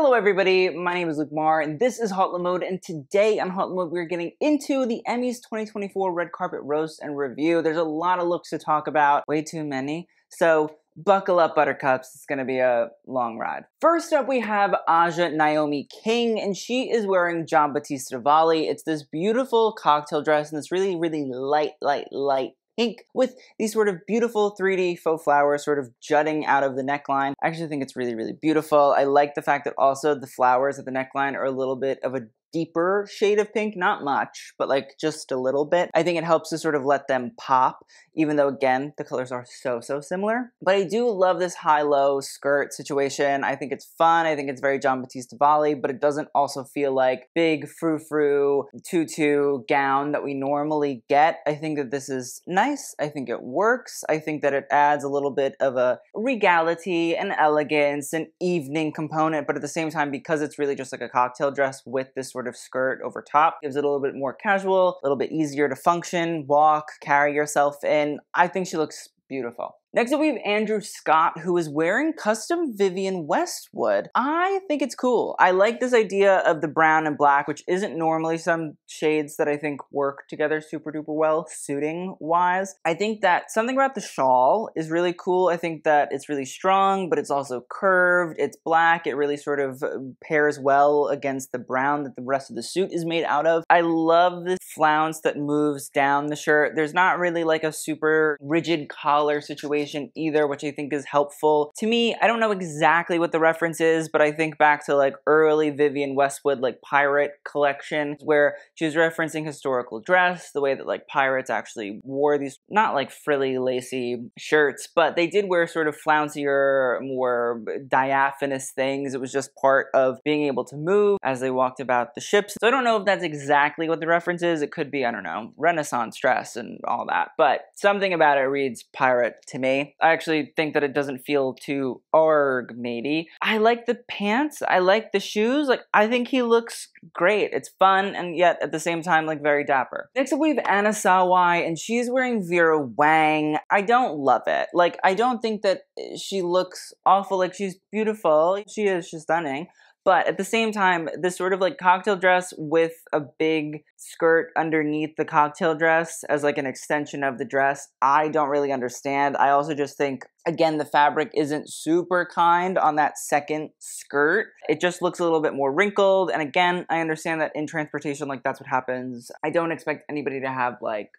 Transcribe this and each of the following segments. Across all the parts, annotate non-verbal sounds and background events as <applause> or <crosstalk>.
Hello everybody, my name is Luke Meagher and this is Hot Mode and today on Hot Mode we're getting into the Emmys 2024 Red Carpet Roast and Review. There's a lot of looks to talk about, way too many. So buckle up buttercups, it's gonna be a long ride. First up we have Aja Naomi King and she is wearing Giambattista Valli. It's this beautiful cocktail dress and this really, really light, light, light pink with these sort of beautiful 3D faux flowers sort of jutting out of the neckline. I actually think it's really, really beautiful. I like the fact that also the flowers at the neckline are a little bit of a deeper shade of pink, not much, but like just a little bit. I think it helps to sort of let them pop, even though again, the colors are so, so similar. But I do love this high-low skirt situation. I think it's fun. I think it's very Giambattista Valli, but it doesn't also feel like big frou-frou tutu gown that we normally get. I think that this is nice. I think it works. I think that it adds a little bit of a regality and elegance and evening component, but at the same time, because it's really just like a cocktail dress with this sort of skirt over top. Gives it a little bit more casual, a little bit easier to function, walk, carry yourself in. I think she looks beautiful. Next up, we have Andrew Scott, who is wearing custom Vivienne Westwood. I think it's cool. I like this idea of the brown and black, which isn't normally some shades that I think work together super duper well, suiting wise. I think that something about the shawl is really cool. I think that it's really strong, but it's also curved. It's black. It really sort of uh, pairs well against the brown that the rest of the suit is made out of. I love this flounce that moves down the shirt. There's not really like a super rigid collar situation either, which I think is helpful. To me, I don't know exactly what the reference is, but I think back to like early Vivienne Westwood, like pirate collection, where she was referencing historical dress, the way that like pirates actually wore these, not like frilly, lacy shirts, but they did wear sort of flouncier, more diaphanous things. It was just part of being able to move as they walked about the ships. So I don't know if that's exactly what the reference is. It could be, I don't know, Renaissance dress and all that, but something about it reads pirate to me me. I actually think that it doesn't feel too arg matey. I like the pants. I like the shoes. Like I think he looks great. It's fun and yet at the same time like very dapper. Next up we have Anna Sawai and she's wearing Vera Wang. I don't love it. Like I don't think that eh, she looks awful. Like she's beautiful. She is. She's stunning. But at the same time, this sort of like cocktail dress with a big skirt underneath the cocktail dress as like an extension of the dress, I don't really understand. I also just think, again, the fabric isn't super kind on that second skirt. It just looks a little bit more wrinkled. And again, I understand that in transportation, like that's what happens. I don't expect anybody to have like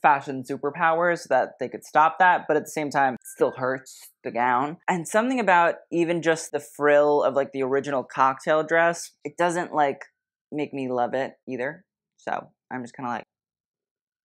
fashion superpowers that they could stop that, but at the same time, still hurts the gown. And something about even just the frill of like the original cocktail dress, it doesn't like make me love it either. So I'm just kind of like,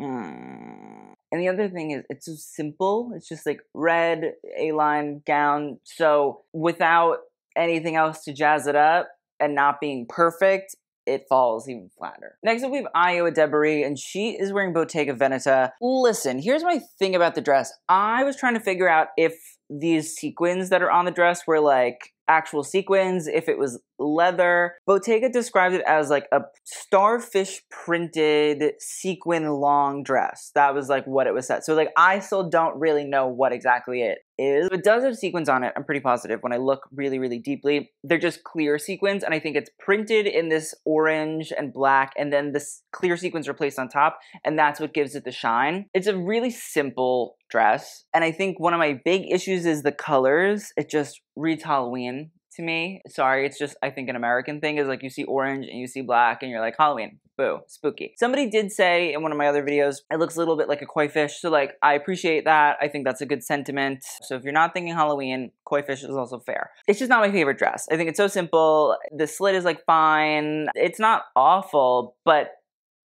mm. And the other thing is, it's so simple. It's just like red A line gown. So without anything else to jazz it up and not being perfect, it falls even flatter. Next up, we have Ayo Edebiri, and she is wearing Bottega Veneta. Listen, here's my thing about the dress. I was trying to figure out if these sequins that are on the dress were like actual sequins, if it was leather. Bottega described it as like a starfish printed sequin long dress. That was like what it was said. So like I still don't really know what exactly it is. It does have sequins on it, I'm pretty positive when I look really, really deeply. They're just clear sequins, and I think it's printed in this orange and black, and then this clear sequins are placed on top, and that's what gives it the shine. It's a really simple dress, and I think one of my big issues is the colors. It just reads Halloween to me. Sorry, it's just I think an American thing is like you see orange and you see black and you're like Halloween. Boo, spooky. Somebody did say in one of my other videos, it looks a little bit like a koi fish. So like I appreciate that. I think that's a good sentiment. So if you're not thinking Halloween, koi fish is also fair. It's just not my favorite dress. I think it's so simple. The slit is like fine. It's not awful, but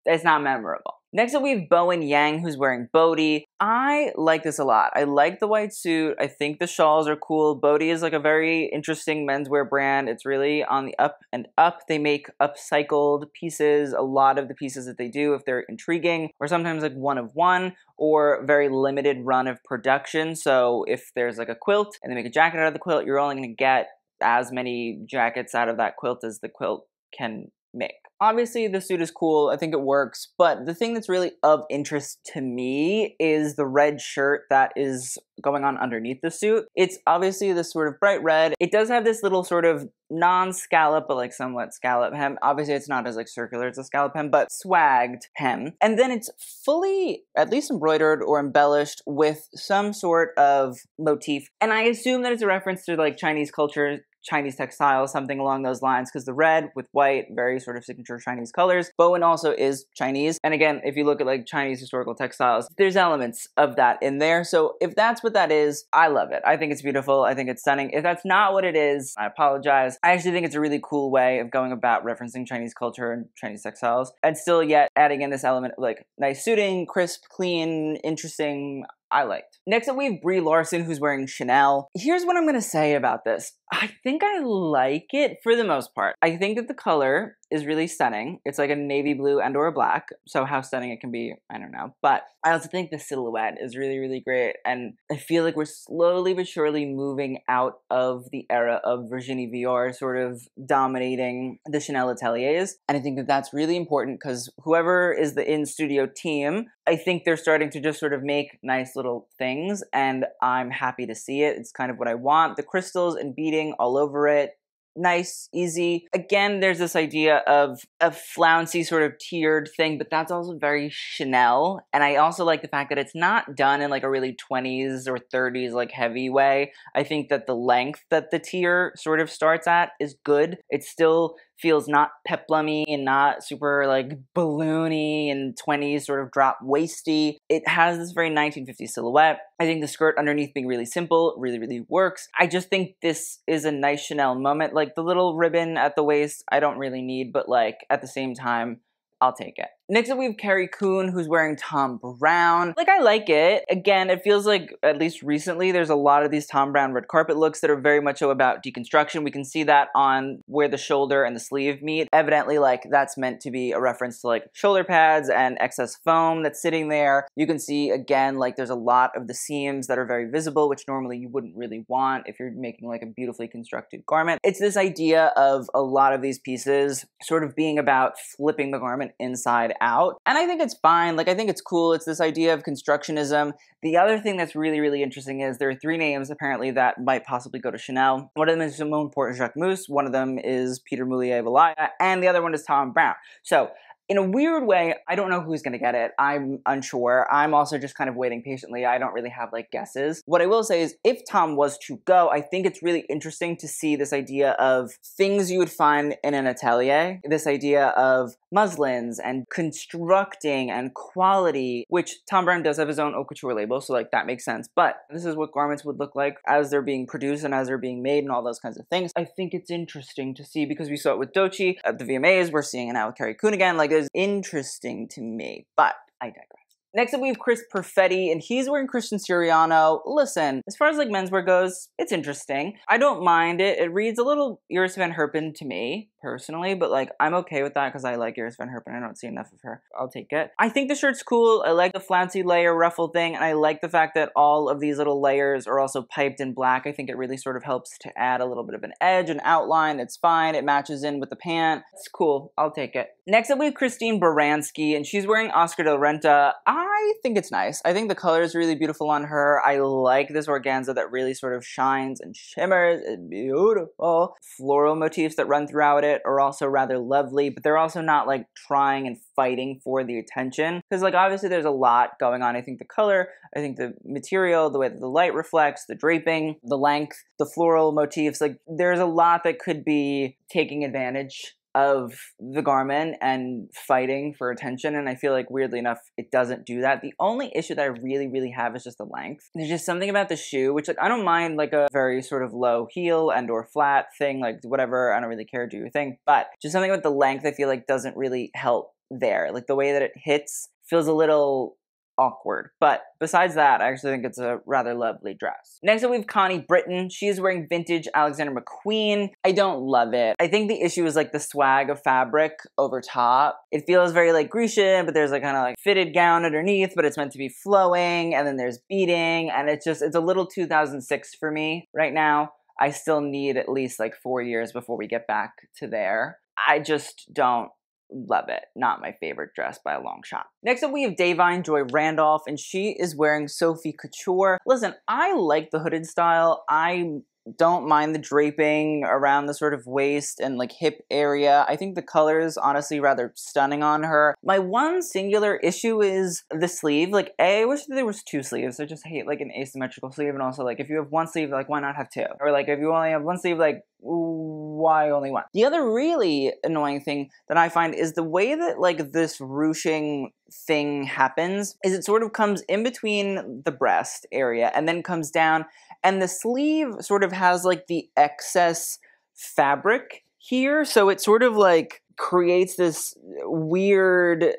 it's not memorable. Next up, we have Bowen Yang, who's wearing Bode. I like this a lot. I like the white suit. I think the shawls are cool. Bode is like a very interesting menswear brand. It's really on the up and up. They make upcycled pieces. A lot of the pieces that they do, if they're intriguing, or sometimes like one of one, or very limited run of production. So if there's like a quilt and they make a jacket out of the quilt, you're only going to get as many jackets out of that quilt as the quilt can make. Obviously, the suit is cool. I think it works. But the thing that's really of interest to me is the red shirt that is going on underneath the suit. It's obviously this sort of bright red. It does have this little sort of non-scallop, but like somewhat scallop hem. Obviously, it's not as like circular as a scallop hem, but swagged hem. And then it's fully, at least embroidered or embellished with some sort of motif. And I assume that it's a reference to like Chinese culture Chinese textiles, something along those lines, because the red with white, very sort of signature Chinese colors. Bowen also is Chinese. And again, if you look at like Chinese historical textiles, there's elements of that in there. So if that's what that is, I love it. I think it's beautiful. I think it's stunning. If that's not what it is, I apologize. I actually think it's a really cool way of going about referencing Chinese culture and Chinese textiles and still yet adding in this element of like nice suiting, crisp, clean, interesting. I liked. Next up, we have Brie Larson, who's wearing Chanel. Here's what I'm gonna say about this. I think I like it for the most part. I think that the color is really stunning. It's like a navy mm-hmm. blue and or black. So how stunning it can be, I don't know. But I also think the silhouette is really, really great. And I feel like we're slowly but surely moving out of the era of Virginie Viard sort of dominating the Chanel ateliers. And I think that that's really important because whoever is the in-studio team, I think they're starting to just sort of make nice little things. And I'm happy to see it. It's kind of what I want. The crystals and beading all over it nice, easy. Again, there's this idea of a flouncy sort of tiered thing, but that's also very Chanel. And I also like the fact that it's not done in like a really 20s or 30s like heavy way. I think that the length that the tier sort of starts at is good. It's still feels not peplummy and not super like balloony and 20s sort of drop waisty. It has this very 1950s silhouette. I think the skirt underneath being really simple really, really works. I just think this is a nice Chanel moment. Like the little ribbon at the waist, I don't really need, but like at the same time, I'll take it. Next up, we have Carrie Coon, who's wearing Thom Browne. Like, I like it. Again, it feels like, at least recently, there's a lot of these Thom Browne red carpet looks that are very much so about deconstruction. We can see that on where the shoulder and the sleeve meet. Evidently, like, that's meant to be a reference to, like, shoulder pads and excess foam that's sitting there. You can see, again, like, there's a lot of the seams that are very visible, which normally you wouldn't really want if you're making, like, a beautifully constructed garment. It's this idea of a lot of these pieces sort of being about flipping the garment inside out. And I think it's fine. Like, I think it's cool. It's this idea of constructionism. The other thing that's really, really interesting is there are three names apparently that might possibly go to Chanel. One of them is Simon Porte Jacquemus, one of them is Pieter Mulier Valaya, and the other one is Thom Browne. So in a weird way, I don't know who's going to get it. I'm unsure. I'm also just kind of waiting patiently. I don't really have like guesses. What I will say is if Thom was to go, I think it's really interesting to see this idea of things you would find in an atelier, this idea of muslins and constructing and quality, which Thom Browne does have his own haute couture label, so like that makes sense. But this is what garments would look like as they're being produced and as they're being made and all those kinds of things. I think it's interesting to see because we saw it with Doechii at uh, the VMAs. We're seeing it now with Carrie Coon again. Like is interesting to me, but I digress. Next up, we have Chris Perfetti, and he's wearing Christian Siriano. Listen, as far as like menswear goes, it's interesting. I don't mind it. It reads a little Iris Van Herpen to me personally, but like I'm okay with that because I like Iris Van Herpen. I don't see enough of her. I'll take it. I think the shirt's cool. I like the flouncy layer ruffle thing, and I like the fact that all of these little layers are also piped in black. I think it really sort of helps to add a little bit of an edge, an outline. It's fine. It matches in with the pant. It's cool. I'll take it. Next up, we have Christine Baranski, and she's wearing Oscar de la Renta. I think it's nice. I think the color is really beautiful on her. I like this organza that really sort of shines and shimmers. It's beautiful. Floral motifs that run throughout it are also rather lovely, but they're also not like trying and fighting for the attention. Because, like, obviously, there's a lot going on. I think the color, I think the material, the way that the light reflects, the draping, the length, the floral motifs, like, there's a lot that could be taking advantage of the garment and fighting for attention and i feel like weirdly enough it doesn't do that. The only issue that i really really have is just the length. There's just something about the shoe which like i don't mind like a very sort of low heel and or flat thing like whatever i don't really care do your thing. But just something about the length i feel like doesn't really help there. Like the way that it hits feels a little awkward. But besides that, I actually think it's a rather lovely dress. Next up, we have Connie Britton. She is wearing vintage Alexander McQueen. I don't love it. I think the issue is like the swag of fabric over top. It feels very like Grecian, but there's like kind of like fitted gown underneath, but it's meant to be flowing, and then there's beading, and it's just, it's a little 2006 for me right now. I still need at least like four years before we get back to there. I just don't love it. Not my favorite dress by a long shot. Next up, we have Da'Vine Joy Randolph, and she is wearing Sophie Couture. Listen, I like the hooded style. I don't mind the draping around the sort of waist and like hip area. I think the color is honestly rather stunning on her. My one singular issue is the sleeve. Like, A, I wish there was two sleeves. I just hate like an asymmetrical sleeve. And also, like, if you have one sleeve, like, why not have two? Or like, if you only have one sleeve, like, why only one? The other really annoying thing that I find is the way that like this ruching thing happens is it sort of comes in between the breast area and then comes down and the sleeve sort of has like the excess fabric here so it sort of like creates this weird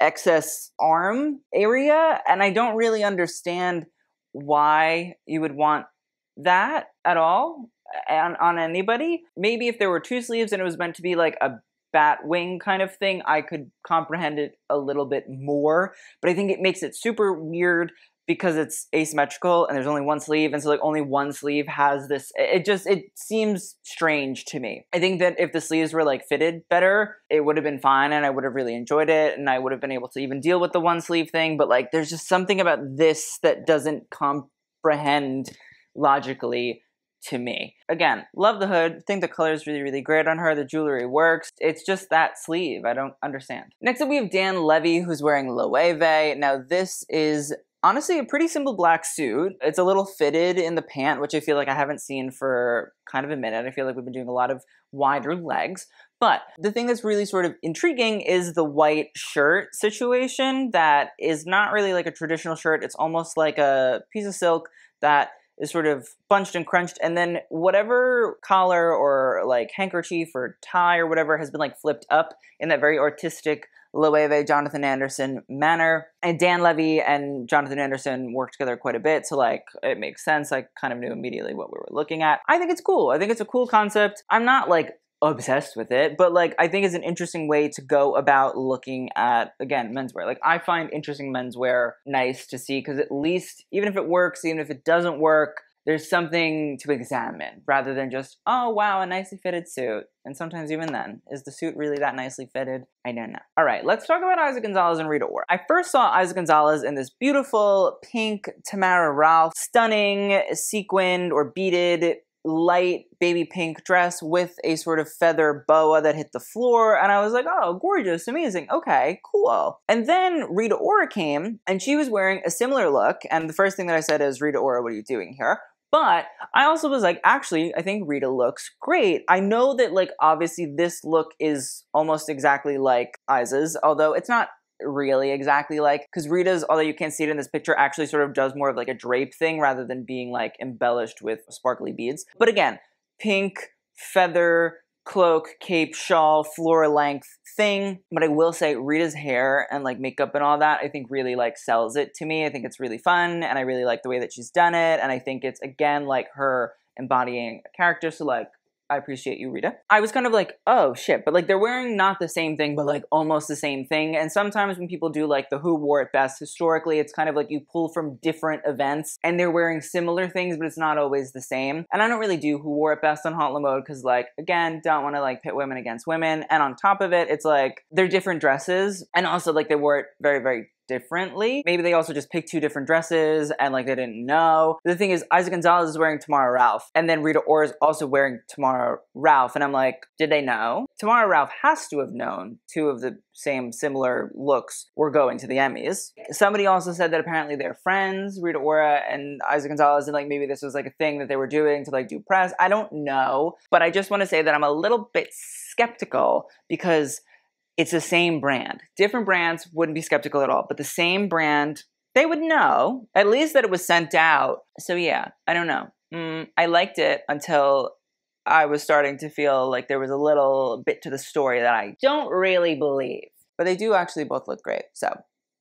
excess arm area and I don't really understand why you would want that at all on, on anybody. Maybe if there were two sleeves and it was meant to be like a bat wing kind of thing, I could comprehend it a little bit more. But I think it makes it super weird because it's asymmetrical and there's only one sleeve and so like only one sleeve has this it just it seems strange to me i think that if the sleeves were like fitted better it would have been fine and i would have really enjoyed it and i would have been able to even deal with the one sleeve thing but like there's just something about this that doesn't comprehend logically to me. Again, love the hood. Think the color is really, really great on her. The jewelry works. It's just that sleeve. I don't understand. Next up, we have Dan Levy, who's wearing Loewe. Now, this is honestly a pretty simple black suit. It's a little fitted in the pant, which I feel like I haven't seen for kind of a minute. I feel like we've been doing a lot of wider legs. But the thing that's really sort of intriguing is the white shirt situation that is not really like a traditional shirt. It's almost like a piece of silk that is sort of bunched and crunched, and then whatever collar or like handkerchief or tie or whatever has been like flipped up in that very artistic Loewe Jonathan Anderson manner. And Dan Levy and Jonathan Anderson work together quite a bit, so like it makes sense. I kind of knew immediately what we were looking at. I think it's cool. I think it's a cool concept. I'm not like obsessed with it, but like I think it's an interesting way to go about looking at again menswear. Like I find interesting menswear nice to see because at least even if it works, even if it doesn't work, there's something to examine rather than just oh wow a nicely fitted suit. And sometimes even then, is the suit really that nicely fitted? I don't know. All right, let's talk about Eiza Gonzalez and Rita Ora. I first saw Eiza Gonzalez in this beautiful pink Tamara Ralph, stunning sequined or beaded light baby pink dress with a sort of feather boa that hit the floor. And I was like, oh, gorgeous, amazing, okay, cool. And then Rita Ora came and she was wearing a similar look. And the first thing that I said is, Rita Ora, what are you doing here? But I also was like, actually, I think Rita looks great. I know that, like, obviously, this look is almost exactly like Eiza's, although it's not really exactly like because Rita's, although you can't see it in this picture, actually sort of does more of like a drape thing rather than being like embellished with sparkly beads. But again, pink feather cloak, cape, shawl, floor length thing. But I will say Rita's hair and like makeup and all that, I think really like sells it to me. I think it's really fun and I really like the way that she's done it. And I think it's again like her embodying a character. So like I appreciate you, Rita. I was kind of like, oh shit, but like they're wearing not the same thing, but like almost the same thing. And sometimes when people do like the who wore it best, historically, it's kind of like you pull from different events and they're wearing similar things, but it's not always the same. And I don't really do who wore it best on Hot Mode because, like, again, don't want to like pit women against women. And on top of it, it's like they're different dresses. And also, like, they wore it very, very differently. Maybe they also just picked two different dresses and like they didn't know. The thing is, Eiza Gonzalez is wearing Tamara Ralph, and then Rita Ora is also wearing Tamara Ralph, and I'm like, did they know? Tamara Ralph has to have known two of the same similar looks were going to the Emmys. Somebody also said that apparently they're friends, Rita Ora and Eiza Gonzalez, and like maybe this was like a thing that they were doing to like do press. I don't know, but I just want to say that I'm a little bit skeptical because it's the same brand. Different brands wouldn't be skeptical at all, but the same brand, they would know at least that it was sent out. So yeah, I don't know. Mm, I liked it until I was starting to feel like there was a little bit to the story that I don't really believe. But they do actually both look great. So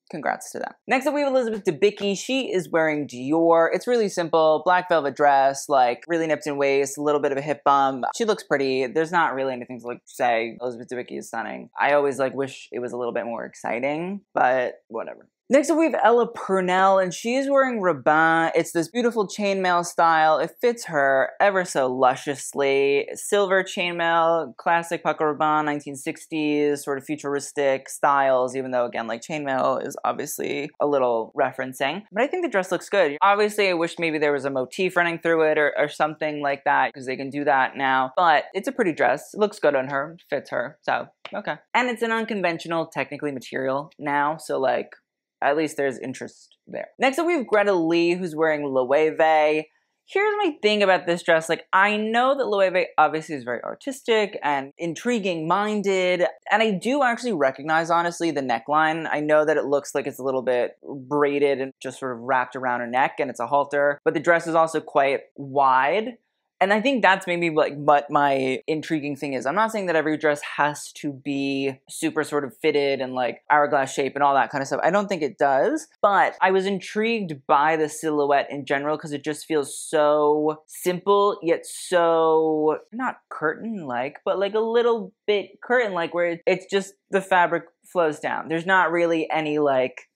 congrats to them. Next up, we have Elizabeth Debicki. She is wearing Dior. It's really simple, black velvet dress, like really nipped in waist, a little bit of a hip bump. She looks pretty. There's not really anything to like say. Elizabeth Debicki is stunning. I always like wish it was a little bit more exciting, but whatever. Next up, we have Ella Purnell, and she's wearing Rabanne. It's this beautiful chainmail style. It fits her ever so lusciously. Silver chainmail, classic Paco Rabanne, 1960s, sort of futuristic styles, even though, again, like chainmail is obviously a little referencing. But I think the dress looks good. Obviously, I wish maybe there was a motif running through it or, or something like that, because they can do that now. But it's a pretty dress. It looks good on her, fits her. So, okay. And it's an unconventional, technically, material now. So, like, at least there's interest there. Next up, we have Greta Lee, who's wearing Loewe. Here's my thing about this dress. Like, I know that Loewe obviously is very artistic and intriguing minded. And I do actually recognize, honestly, the neckline. I know that it looks like it's a little bit braided and just sort of wrapped around her neck and it's a halter. But the dress is also quite wide and I think that's maybe like what my intriguing thing is. I'm not saying that every dress has to be super sort of fitted and like hourglass shape and all that kind of stuff. I don't think it does, but I was intrigued by the silhouette in general because it just feels so simple yet so not curtain like, but like a little bit curtain like where it's just the fabric flows down. There's not really any like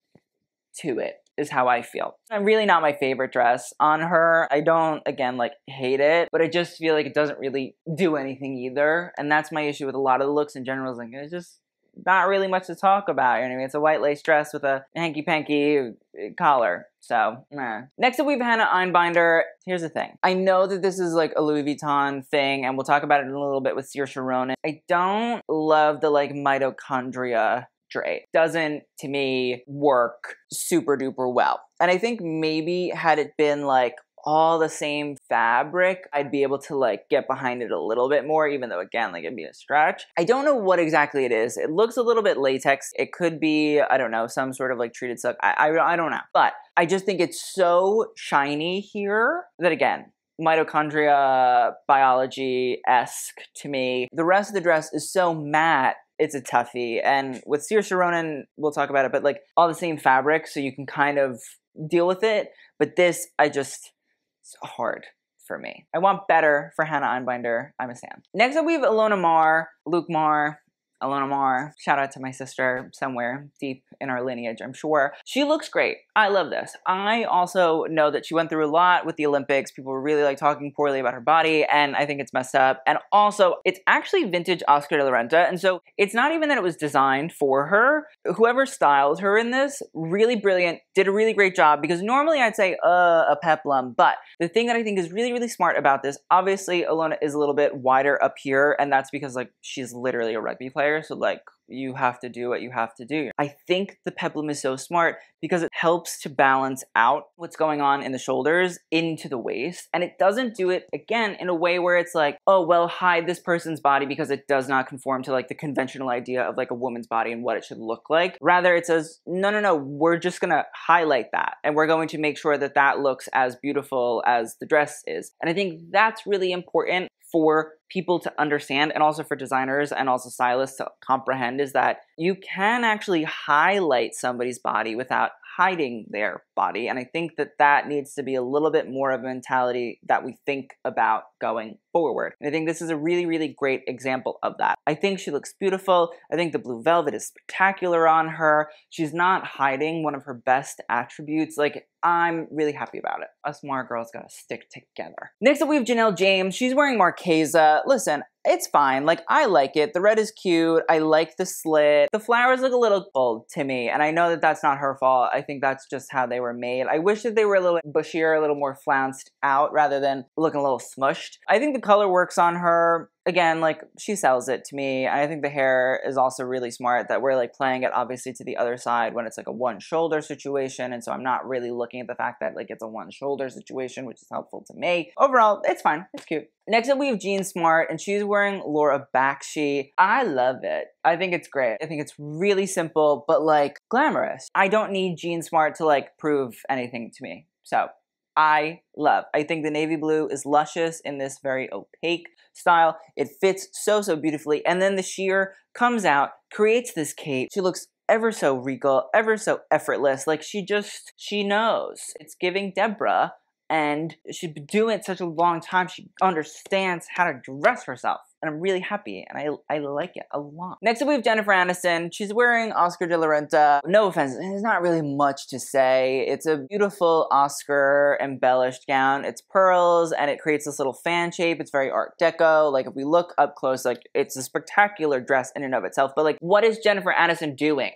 to it is how I feel. I'm really not my favorite dress on her. I don't, again, like hate it, but I just feel like it doesn't really do anything either. And that's my issue with a lot of the looks in general. Is like, it's just not really much to talk about. You know what I mean? It's a white lace dress with a hanky panky uh, collar. So, nah. Next up, we have Hannah Einbinder. Here's the thing. I know that this is like a Louis Vuitton thing, and we'll talk about it in a little bit with Saoirse Ronan. I don't love the like mitochondria drape doesn't to me work super duper well. And I think maybe had it been like all the same fabric, I'd be able to like get behind it a little bit more, even though again, like it'd be a stretch. I don't know what exactly it is. It looks a little bit latex. It could be, I don't know, some sort of like treated silk. I, I, I don't know. But I just think it's so shiny here that again, mitochondria biology esque to me. The rest of the dress is so matte it's a toughie. And with Saoirse Ronan, we'll talk about it, but like all the same fabric, so you can kind of deal with it. But this, I just, it's hard for me. I want better for Hannah Einbinder. I'm a Sam. Next up, we have Ilona Maher, Luke Meagher, Ilona Maher. Shout out to my sister somewhere deep in our lineage, I'm sure. She looks great. I love this. I also know that she went through a lot with the Olympics. People were really like talking poorly about her body, and I think it's messed up. And also, it's actually vintage Oscar de la Renta, and so it's not even that it was designed for her. Whoever styled her in this, really brilliant, did a really great job because normally I'd say, uh, a peplum. But the thing that I think is really, really smart about this, obviously, Ilona is a little bit wider up here, and that's because like she's literally a rugby player, so like you have to do what you have to do. I think the peplum is so smart because it helps to balance out what's going on in the shoulders into the waist. And it doesn't do it, again, in a way where it's like, oh, well, hide this person's body because it does not conform to like the conventional idea of like a woman's body and what it should look like. Rather, it says, no, no, no, we're just gonna highlight that and we're going to make sure that that looks as beautiful as the dress is. And I think that's really important for people to understand and also for designers and also stylists to comprehend is that you can actually highlight somebody's body without hiding their body. And I think that that needs to be a little bit more of a mentality that we think about going forward. And I think this is a really, really great example of that. I think she looks beautiful. I think the blue velvet is spectacular on her. She's not hiding one of her best attributes. Like, I'm really happy about it. Us Mar girls gotta stick together. Next up, we have Janelle James. She's wearing Marchesa. Listen, it's fine. Like, I like it. The red is cute. I like the slit. The flowers look a little bold to me, and I know that that's not her fault. I think that's just how they were made. I wish that they were a little bushier, a little more flounced out rather than looking a little smushed. I think the color works on her again, like she sells it to me. And I think the hair is also really smart that we're like playing it obviously to the other side when it's like a one shoulder situation. And so I'm not really looking at the fact that like it's a one shoulder situation, which is helpful to me. Overall, it's fine. It's cute. Next up, we have Jean Smart, and she's wearing Laura Basci. I love it. I think it's great. I think it's really simple, but like glamorous. I don't need Jean Smart to like prove anything to me. So I love. I think the navy blue is luscious in this very opaque style. It fits so, so beautifully. And then the sheer comes out, creates this cape. She looks ever so regal, ever so effortless. Like she just, she knows. It's giving Deborah, and she's been doing it such a long time. She understands how to dress herself. And I'm really happy, and I I like it a lot. Next up, we have Jennifer Aniston. She's wearing Oscar de la Renta. No offense, there's not really much to say. It's a beautiful Oscar embellished gown. It's pearls, and it creates this little fan shape. It's very Art Deco. Like if we look up close, like it's a spectacular dress in and of itself. But like, what is Jennifer Aniston doing?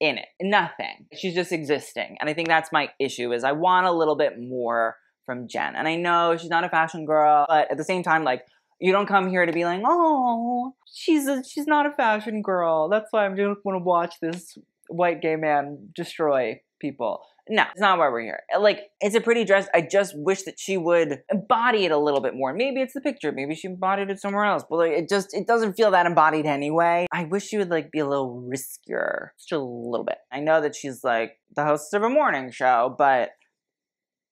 in it. Nothing. She's just existing. And I think that's my issue is I want a little bit more from Jen. And I know she's not a fashion girl, but at the same time, like, you don't come here to be like, oh, she's a, she's not a fashion girl. That's why I'm just going to watch this white gay man destroy people. No, it's not why we're here. Like, it's a pretty dress. I just wish that she would embody it a little bit more. Maybe it's the picture. Maybe she embodied it somewhere else. But like, it just it doesn't feel that embodied anyway. I wish she would like be a little riskier, just a little bit. I know that she's like the host of a morning show, but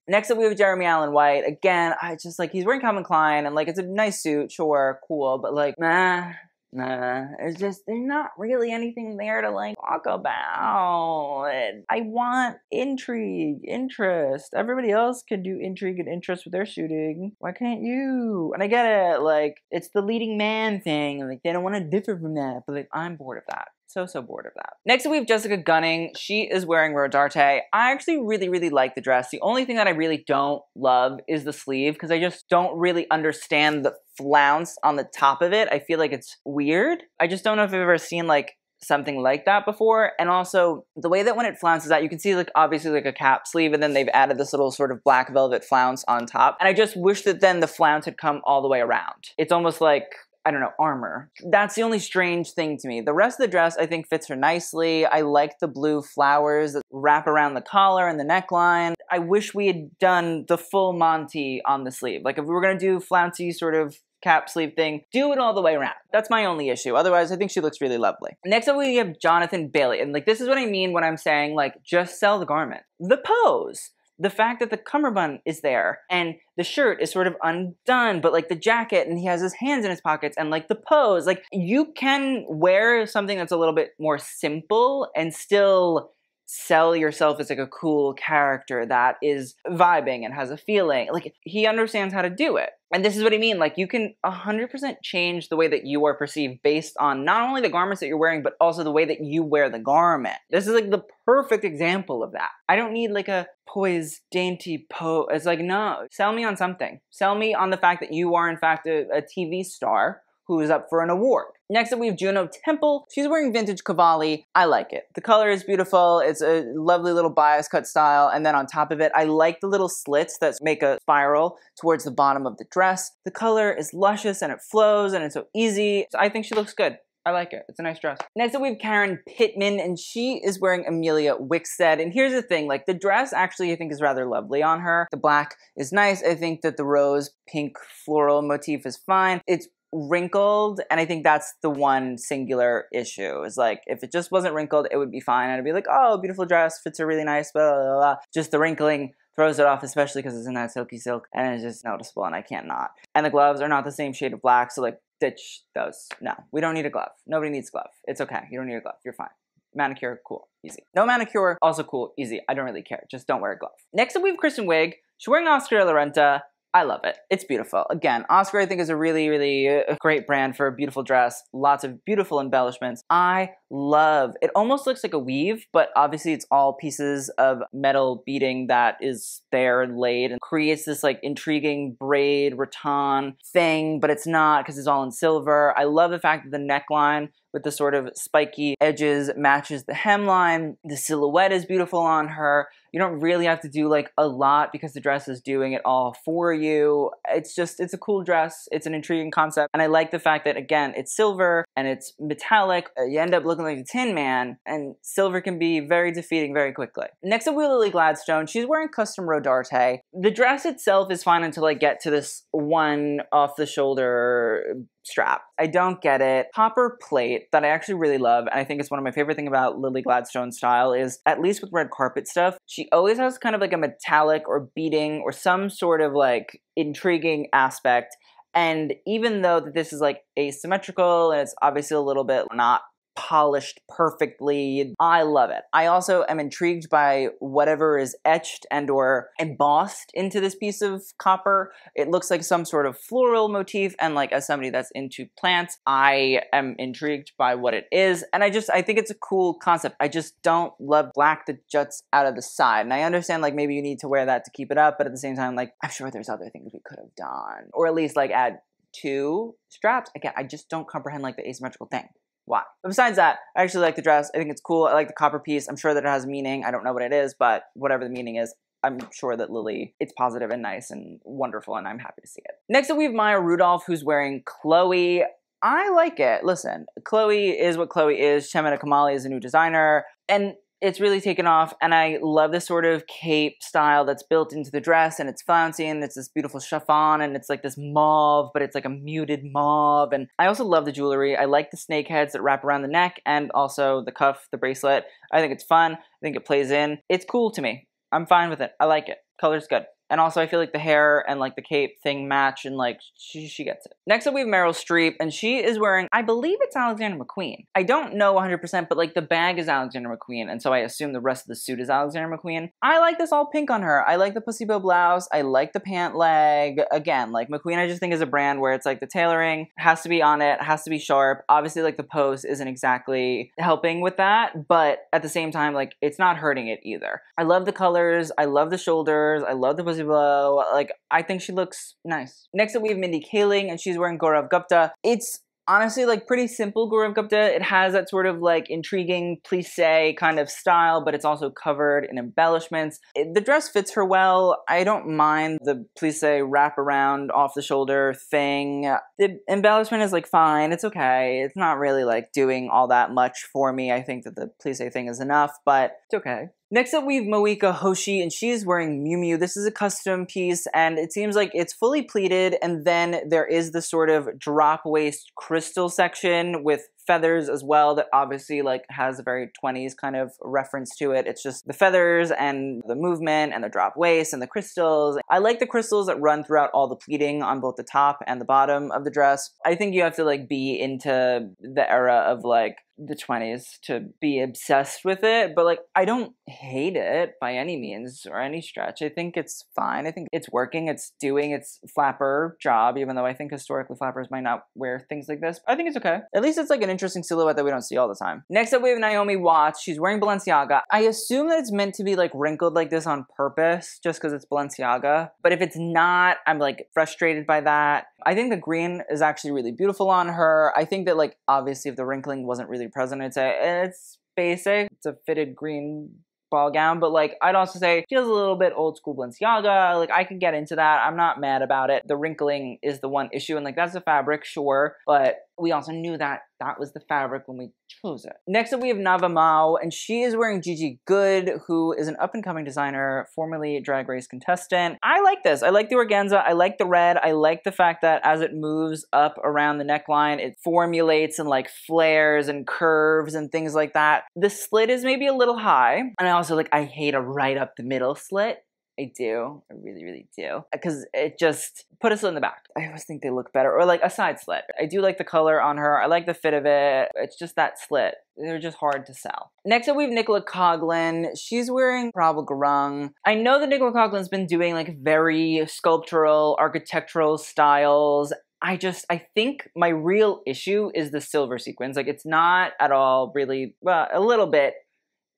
Next up, we have Jeremy Allen White. Again, I just like he's wearing Calvin Klein and like it's a nice suit, sure, cool, but like, nah, Nah, it's just there's not really anything there to like talk about. I want intrigue, interest. Everybody else can do intrigue and interest with their shooting. Why can't you? And I get it, like it's the leading man thing. And like they don't want to differ from that, but like I'm bored of that. So, so bored of that. Next we have Jessica Gunning. She is wearing Rodarte. I actually really, really like the dress. The only thing that I really don't love is the sleeve because I just don't really understand the flounce on the top of it. I feel like it's weird. I just don't know if I've ever seen like something like that before. And also the way that when it flounces out, you can see like obviously like a cap sleeve and then they've added this little sort of black velvet flounce on top. And I just wish that then the flounce had come all the way around. It's almost like I don't know, armor. That's the only strange thing to me. The rest of the dress I think fits her nicely. I like the blue flowers that wrap around the collar and the neckline. I wish we had done the full Monty on the sleeve. Like if we were gonna do flouncy sort of cap sleeve thing, do it all the way around. That's my only issue. Otherwise, I think she looks really lovely. Next up, we have Jonathan Bailey. And like, this is what I mean when I'm saying like, just sell the garment. The pose the fact that the cummerbund is there and the shirt is sort of undone, but like the jacket and he has his hands in his pockets and like the pose, like you can wear something that's a little bit more simple and still sell yourself as like a cool character that is vibing and has a feeling. Like he understands how to do it. And this is what I mean. Like you can 100% change the way that you are perceived based on not only the garments that you're wearing, but also the way that you wear the garment. This is like the perfect example of that. I don't need like a poised, dainty pose. It's like, no, sell me on something. Sell me on the fact that you are in fact a, a TV star who is up for an award. Next up, we have Juno Temple. She's wearing vintage Cavalli. I like it. The color is beautiful. It's a lovely little bias cut style. And then on top of it, I like the little slits that make a spiral towards the bottom of the dress. The color is luscious and it flows and it's so easy. So I think she looks good. I like it. It's a nice dress. Next up, we have Karen Pittman, and she is wearing Emilia Wickstead. And here's the thing, like the dress actually I think is rather lovely on her. The black is nice. I think that the rose pink floral motif is fine. It's wrinkled and i think that's the one singular issue is like if it just wasn't wrinkled it would be fine. I'd be like oh beautiful dress fits her really nice blah blah blah just the wrinkling throws it off especially because it's in that silky silk and it's just noticeable and i can't not. And the gloves are not the same shade of black so like ditch those. No we don't need a glove. Nobody needs a glove. It's okay. You don't need a glove. You're fine. Manicure cool. Easy. No manicure also cool. Easy. I don't really care. Just don't wear a glove. Next up we have kristen Wiig she's wearing oscar de la renta I love it. It's beautiful. Again, Oscar I think is a really, really uh, great brand for a beautiful dress. Lots of beautiful embellishments. I love, it almost looks like a weave, but obviously it's all pieces of metal beading that is there and laid and creates this like intriguing braid rattan thing, but it's not because it's all in silver. I love the fact that the neckline with the sort of spiky edges matches the hemline. The silhouette is beautiful on her. You don't really have to do like a lot because the dress is doing it all for you. It's just, it's a cool dress. It's an intriguing concept. And I like the fact that, again, it's silver and it's metallic. Uh, you end up looking like a Tin Man, and silver can be very defeating very quickly. Next up, we Lily Gladstone. She's wearing custom Rodarte. The dress itself is fine until I get to this one off the shoulder strap. I don't get it. Copper plate that I actually really love, and I think it's one of my favorite thing about Lily Gladstone's style is, at least with red carpet stuff, she always has kind of like a metallic or beating or some sort of like intriguing aspect. And even though that this is like asymmetrical and it's obviously a little bit not polished perfectly. I love it. I also am intrigued by whatever is etched and or embossed into this piece of copper. It looks like some sort of floral motif and like as somebody that's into plants, I am intrigued by what it is and I just I think it's a cool concept. I just don't love black that juts out of the side. And I understand like maybe you need to wear that to keep it up, but at the same time like I'm sure there's other things we could have done or at least like add two straps. Again, I just don't comprehend like the asymmetrical thing why. But besides that, I actually like the dress. I think it's cool. I like the copper piece. I'm sure that it has meaning. I don't know what it is, but whatever the meaning is, I'm sure that Lily, it's positive and nice and wonderful, and I'm happy to see it. Next up, we have Maya Rudolph, who's wearing Chloe. I like it. Listen, Chloe is what Chloe is. Chemena Kamali is a new designer. And it's really taken off and I love this sort of cape style that's built into the dress and it's flouncy and it's this beautiful chiffon and it's like this mauve, but it's like a muted mauve. And I also love the jewelry. I like the snake heads that wrap around the neck and also the cuff, the bracelet. I think it's fun. I think it plays in. It's cool to me. I'm fine with it. I like it. Color's good. And also, I feel like the hair and like the cape thing match, and like she, she gets it. Next up, we have Meryl Streep, and she is wearing, I believe it's Alexander McQueen. I don't know 100%, but like the bag is Alexander McQueen, and so I assume the rest of the suit is Alexander McQueen. I like this all pink on her. I like the pussy bow blouse. I like the pant leg. Again, like McQueen, I just think is a brand where it's like the tailoring has to be on it, has to be sharp. Obviously, like the post isn't exactly helping with that, but at the same time, like it's not hurting it either. I love the colors. I love the shoulders. I love the pussy Like, I think she looks nice. Next up, we have Mindy Kaling, and she's wearing Gaurav Gupta. It's honestly like pretty simple Gaurav Gupta. It has that sort of like intriguing plissé kind of style, but it's also covered in embellishments. It, the dress fits her well. I don't mind the plissé wrap around off the shoulder thing. The embellishment is like fine. It's okay. It's not really like doing all that much for me. I think that the plissé thing is enough, but it's okay. Next up, we have Moeka Hoshi, and she's wearing Miu Miu. This is a custom piece, and it seems like it's fully pleated, and then there is the sort of drop waist crystal section with feathers as well that obviously like has a very 20s kind of reference to it. It's just the feathers and the movement and the drop waist and the crystals. I like the crystals that run throughout all the pleating on both the top and the bottom of the dress. I think you have to like be into the era of like the 20s to be obsessed with it, but like I don't hate it by any means or any stretch. I think it's fine. I think it's working. It's doing its flapper job, even though I think historically flappers might not wear things like this. I think it's okay. At least it's like an interesting silhouette that we don't see all the time. Next up, we have Naomi Watts. She's wearing Balenciaga. I assume that it's meant to be like wrinkled like this on purpose, just because it's Balenciaga. But if it's not, I'm like frustrated by that. I think the green is actually really beautiful on her. I think that like obviously if the wrinkling wasn't really present, I'd say it's basic. It's a fitted green ball gown, but like I'd also say feels a little bit old school Balenciaga. Like I can get into that. I'm not mad about it. The wrinkling is the one issue, and like that's the fabric, sure, but we also knew that that was the fabric when we chose it. Next up, we have Nava Mau, and she is wearing Gigi Goode, who is an up and coming designer, formerly Drag Race contestant. I like this. I like the organza. I like the red. I like the fact that as it moves up around the neckline, it formulates and like flares and curves and things like that. The slit is maybe a little high, and I also like I hate a right up the middle slit. I do. I really, really do. Because it just put us in the back. I always think they look better. Or like a side slit. I do like the color on her. I like the fit of it. It's just that slit. They're just hard to sell. Next up, we have Nicola Coughlan. She's wearing Prabal Gurung. I know that Nicola Coughlan's been doing like very sculptural, architectural styles. I just I think my real issue is the silver sequins. Like it's not at all really well, a little bit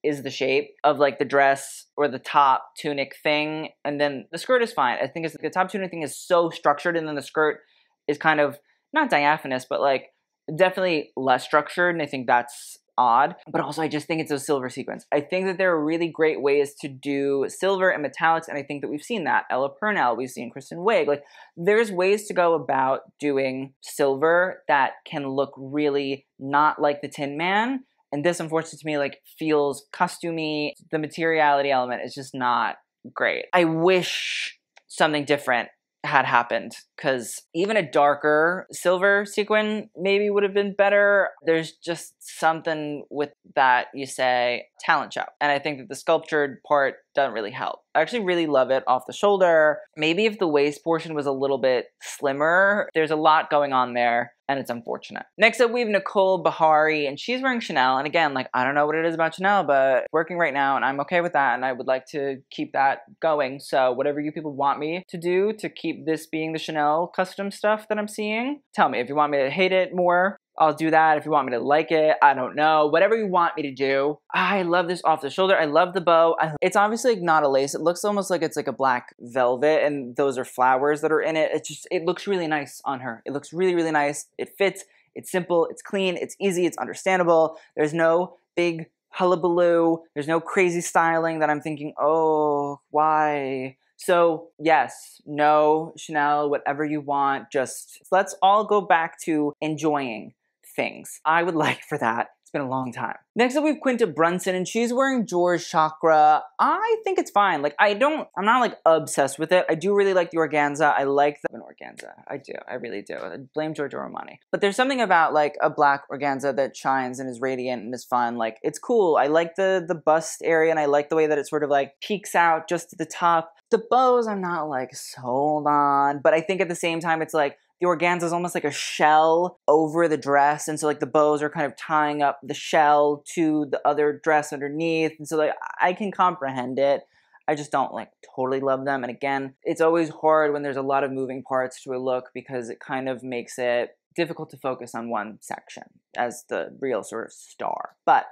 is the shape of like the dress or the top tunic thing. And then the skirt is fine. I think it's the top tunic thing is so structured and then the skirt is kind of not diaphanous, but like definitely less structured. And I think that's odd. But also I just think it's a silver sequence. I think that there are really great ways to do silver and metallics, and I think that we've seen that. Ella Purnell, we've seen Kristen Wiig. Like there's ways to go about doing silver that can look really not like the Tin Man and this, unfortunately, to me, like feels costumey. The materiality element is just not great. I wish something different had happened because even a darker silver sequin maybe would have been better. There's just something with that you say talent show. And I think that the sculptured part doesn't really help. I actually really love it off the shoulder. Maybe if the waist portion was a little bit slimmer, there's a lot going on there and it's unfortunate. Next up, we have Nicole Beharie, and she's wearing Chanel. And again, like, I don't know what it is about Chanel, but working right now, and I'm okay with that, and I would like to keep that going. So, whatever you people want me to do to keep this being the Chanel custom stuff that I'm seeing, tell me. If you want me to hate it more, I'll do that. If you want me to like it, I don't know. Whatever you want me to do. I love this off the shoulder. I love the bow. It's obviously not a lace. It looks almost like it's like a black velvet and those are flowers that are in it. It just, it looks really nice on her. It looks really, really nice. It fits. It's simple. It's clean. It's easy. It's understandable. There's no big hullabaloo. There's no crazy styling that I'm thinking, oh, why? So, yes, no, Chanel, whatever you want, just let's all go back to enjoying things. I would <laughs> like for that. It's been a long time. Next up, we have Quinta Brunson, and she's wearing Georges Chakra. I think it's fine. Like, I don't, I'm not like obsessed with it. I do really like the organza. I like the organza. I do. I really do. I blame Giorgio Armani. But there's something about like a black organza that shines and is radiant and is fun. Like, it's cool. I like the the bust area, and I like the way that it sort of like peaks out just at the top. The bows, I'm not like sold on, but I think at the same time, it's like the organza is almost like a shell over the dress and so like the bows are kind of tying up the shell to the other dress underneath and so like i can comprehend it. I just don't like totally love them and again it's always hard when there's a lot of moving parts to a look because it kind of makes it difficult to focus on one section as the real sort of star but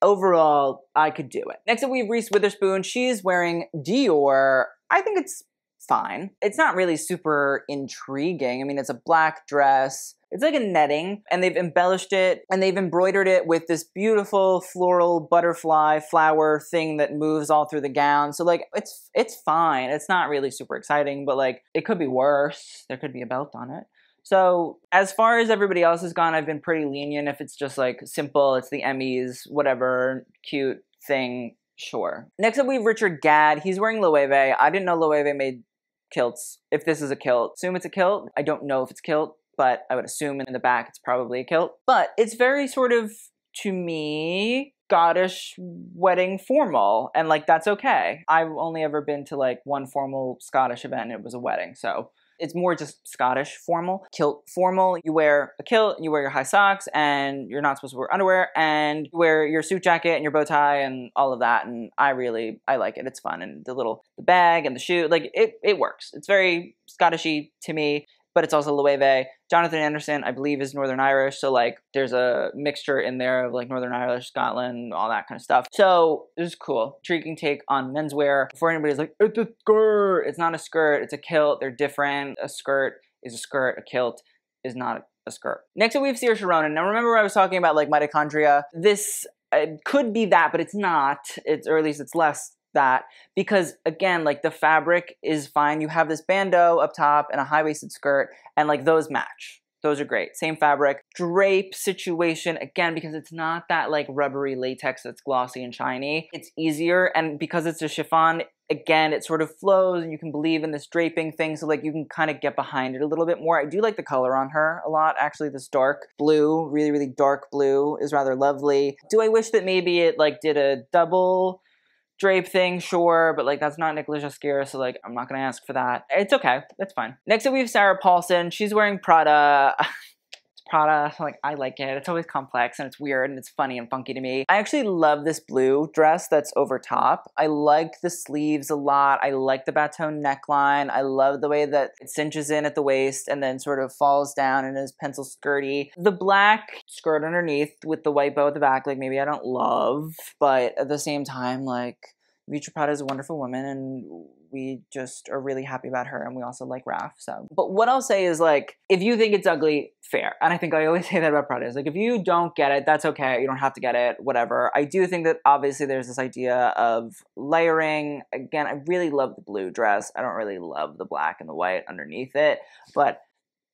overall i could do it. Next up we have reese witherspoon. She's wearing dior. I think it's fine. It's not really super intriguing. I mean, it's a black dress. It's like a netting, and they've embellished it and they've embroidered it with this beautiful floral butterfly flower thing that moves all through the gown. So like it's it's fine. It's not really super exciting, but like it could be worse. There could be a belt on it. So as far as everybody else has gone, I've been pretty lenient. If it's just like simple, it's the Emmys, whatever, cute thing, sure. Next up, we have Richard Gadd. He's wearing Loewe. I didn't know Loewe made kilts. If this is a kilt, assume it's a kilt. I don't know if it's kilt, but I would assume in the back it's probably a kilt. But it's very sort of, to me, Scottish wedding formal, and like that's okay. I've only ever been to like one formal Scottish event, it was a wedding, so it's more just Scottish formal. Kilt formal, you wear a kilt, you wear your high socks, and you're not supposed to wear underwear, and you wear your suit jacket and your bow tie and all of that. And I really, I like it. It's fun. And the little, the bag and the shoe, like it, it works. It's very Scottishy to me but it's also Loewe. Jonathan Anderson, I believe, is Northern Irish, so like there's a mixture in there of like Northern Irish, Scotland, all that kind of stuff. So this is cool. Intriguing take on menswear. Before anybody's like, it's a skirt. It's not a skirt. It's a kilt. They're different. A skirt is a skirt. A kilt is not a skirt. Next up, we have Saoirse Ronan. Now remember I was talking about like mitochondria. This uh, could be that, but it's not. It's or at least it's less that because again like the fabric is fine. You have this bandeau up top and a high-waisted skirt and like those match. Those are great. Same fabric. Drape situation again because it's not that like rubbery latex that's glossy and shiny. It's easier and because it's a chiffon again it sort of flows and you can believe in this draping thing so like you can kind of get behind it a little bit more. I do like the color on her a lot actually this dark blue really really dark blue is rather lovely. Do i wish that maybe it like did a double drape thing, sure, but like that's not Nicolas Ghesquière, so like I'm not gonna ask for that. It's okay, that's fine. Next up we have Sarah Paulson. She's wearing Prada. <laughs> Prada, like I like it. It's always complex and it's weird and it's funny and funky to me. I actually love this blue dress that's over top. I like the sleeves a lot. I like the bateau neckline. I love the way that it cinches in at the waist and then sort of falls down and is pencil skirty. The black skirt underneath with the white bow at the back, like maybe I don't love, but at the same time, like Miuccia Prada is a wonderful woman and we just are really happy about her and we also like Raf. So but what I'll say is like if you think it's ugly, fair. And I think I always <laughs> say that about Prada is like if you don't get it, that's okay. You don't have to get it, whatever. I do think that obviously there's this idea of layering. Again, I really love the blue dress. I don't really love the black and the white underneath it, but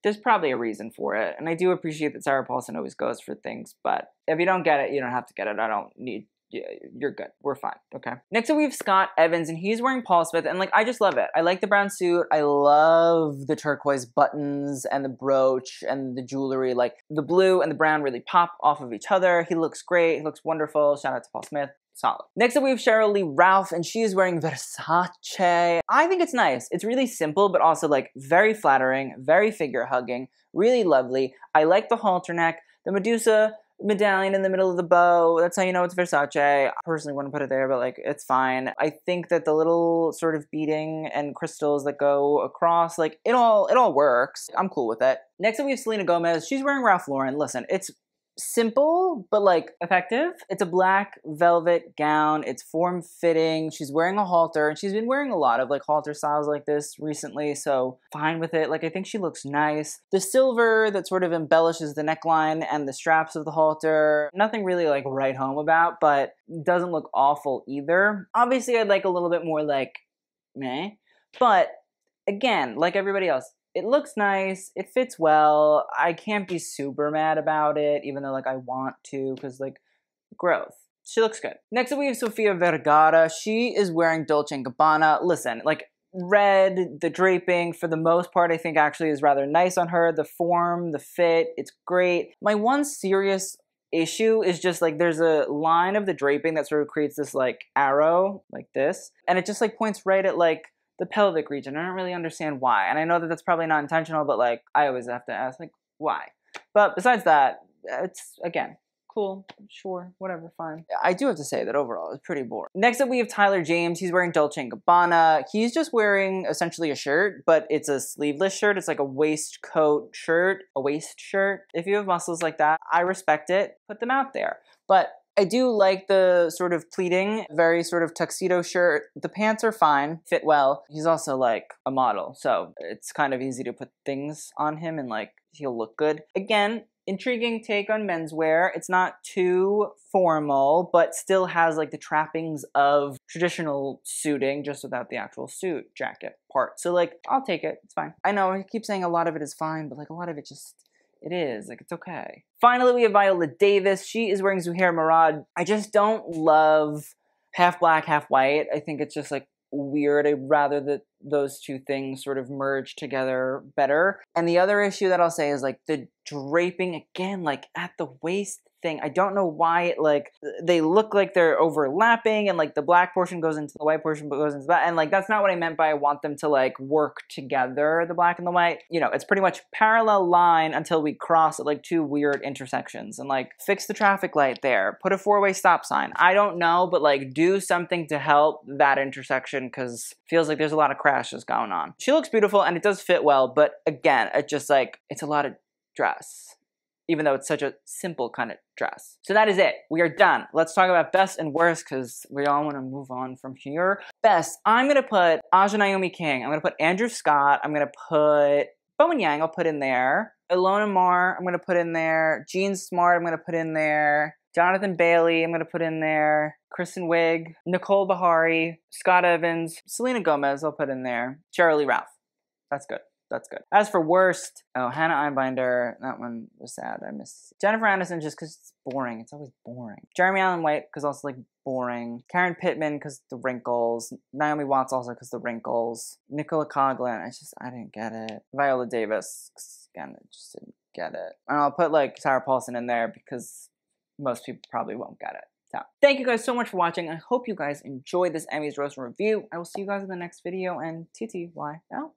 there's probably a reason for it. And I do appreciate that Sarah Paulson always goes for things, but if you don't get it, you don't have to get it. I don't need you're good. We're fine. Okay. Next up, we have Scott Evans, and he's wearing Paul Smith, and like I just love it. I like the brown suit. I love the turquoise buttons and the brooch and the jewelry. Like the blue and the brown really pop off of each other. He looks great. He looks wonderful. Shout out to Paul Smith. solid. Next up we have Sheryl Lee Ralph and she is wearing <laughs> Versace. I think it's nice. It's really simple but also like very flattering, very figure hugging, really lovely. I like the halter neck. The Medusa medallion in the middle of the bow. That's how you know it's Versace. I personally wouldn't put it there, but like it's fine. I think that the little sort of beading and crystals that go across, like it all it all works. I'm cool with it. Next up we have Selena Gomez. She's wearing Ralph Lauren. Listen, it's simple but like effective. It's a black velvet gown. It's form fitting. She's wearing a halter and she's been wearing a lot of like halter styles like this recently, so fine with it. Like I think she looks nice. The silver that sort of embellishes the neckline and the straps of the halter, nothing really like right home about, but doesn't look awful either. Obviously I'd like a little bit more like meh, but again, like everybody else, it looks nice, it fits well. I can't be super mad about it, even though like I want to, because like growth. She looks good. Next up we have Sofia Vergara. She is wearing Dolce & Gabbana. Listen, like red, the draping, for the most part, I think actually is rather nice on her. The form, the fit, it's great. My one serious issue is just like there's a line of the draping that sort of creates this like arrow like this and it just like points right at like the pelvic region. I don't really understand why. And I know that that's probably not intentional, but like I always have to ask like why. But besides that, it's again cool, sure, whatever, fine. I do have to say that overall it's pretty boring. Next up we have Tyler James. He's wearing Dolce & Gabbana. He's just wearing essentially a shirt, but it's a sleeveless shirt. It's like a waistcoat shirt, a waist shirt. If you have muscles like that, I respect it. Put them out there. But I do like the sort of pleating, very sort of tuxedo shirt. The pants are fine, fit well. He's also like a model, so it's kind of easy to put things on him and like he'll look good. Again, intriguing take on menswear. It's not too formal, but still has like the trappings of traditional suiting, just without the actual suit jacket part. So like, I'll take it. It's fine. I know I keep saying a lot of it is fine, but like a lot of it just it is. Like, it's okay. Finally, we have Viola Davis. She is wearing Zuhair Murad. I just don't love half black, half white. I think it's just like weird. I'd rather that those two things sort of merge together better. And the other issue that I'll say is like the draping again, like at the waist thing. I don't know why it like they look like they're overlapping and like the black portion goes into the white portion but goes into that and like that's not what I meant by I want them to like work together the black and the white. You know, it's pretty much parallel line until we cross at like two weird intersections and like fix the traffic light there, put a four-way stop sign. I don't know, but like do something to help that intersection cuz feels like there's a lot of crashes going on. She looks beautiful and it does fit well, but again, it just like it's a lot of dress even though it's such a simple kind of dress. So that is it. We are done. Let's talk about best and worst because we all want to move on from here. Best, I'm going to put Aja Naomi King. I'm going to put Andrew Scott. I'm going to put Bowen Yang, I'll put in there. Ilona Maher, I'm going to put in there. Jean Smart, I'm going to put in there. Jonathan Bailey, I'm going to put in there. Kristen Wiig, Nicole Beharie, Scott Evans, Selena Gomez, I'll put in there. Lee Ralph. That's good that's good. As for worst, oh, Hannah Einbinder, that one was sad. I miss Jennifer Aniston just because it's boring. It's always boring. Jeremy Allen White because also like boring. Karen Pittman because the wrinkles. Naomi Watts also because the wrinkles. Nicola Coughlan, I just I didn't get it. Viola Davis, again, I just didn't get it. And I'll put like Sarah Paulson in there because most people probably won't get it. So, thank you guys so much for watching. I hope you guys enjoyed this Emmys Roast review. I will see you guys in the next video and TTY out.